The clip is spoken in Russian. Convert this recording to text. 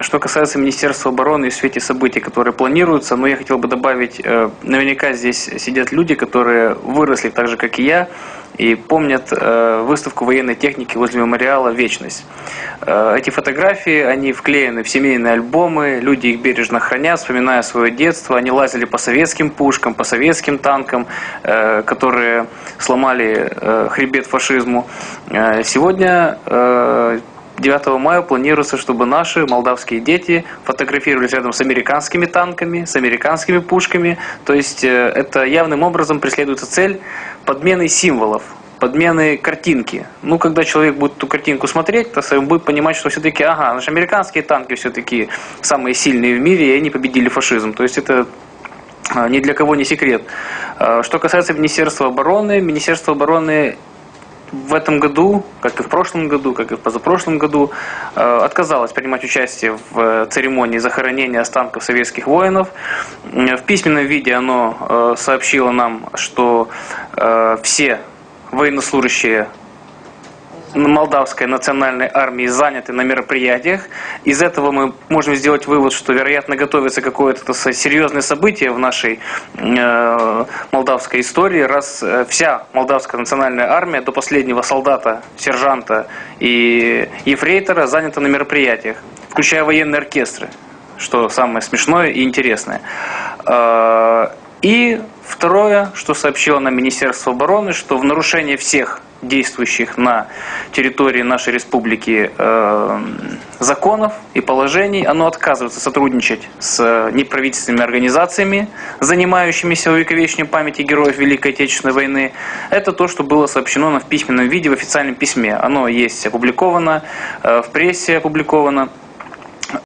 Что касается Министерства обороны и в свете событий, которые планируются, ну, я хотел бы добавить, э, наверняка здесь сидят люди, которые выросли так же, как и я, и помнят э, выставку военной техники возле мемориала «Вечность». Э, эти фотографии, они вклеены в семейные альбомы, люди их бережно хранят, вспоминая свое детство. Они лазили по советским пушкам, по советским танкам, которые сломали хребет фашизму. Сегодня... Э, 9 мая планируется, чтобы наши молдавские дети фотографировались рядом с американскими танками, с американскими пушками. То есть э, это явным образом преследуется цель подмены символов подмены картинки. Ну, когда человек будет эту картинку смотреть, то он будет понимать, что все-таки, ага, наши американские танки все-таки самые сильные в мире, и они победили фашизм. То есть это а, ни для кого не секрет. А, что касается Министерства обороны, Министерство обороны в этом году, как и в прошлом году, как и в позапрошлом году, э, отказалась принимать участие в церемонии захоронения останков советских воинов. В письменном виде оно э, сообщило нам, что э, все военнослужащие молдавской национальной армии заняты на мероприятиях. Из этого мы можем сделать вывод, что, вероятно, готовится какое-то серьезное событие в нашей э, молдавской истории, раз э, вся молдавская национальная армия до последнего солдата, сержанта и ефрейтора занята на мероприятиях, включая военные оркестры, что самое смешное и интересное. Э, и второе, что сообщило нам Министерство обороны, что в нарушение всех действующих на территории нашей республики э, законов и положений, оно отказывается сотрудничать с неправительственными организациями, занимающимися увековечением памяти героев Великой Отечественной войны. Это то, что было сообщено нам в письменном виде, в официальном письме. Оно есть опубликовано, э, в прессе опубликовано.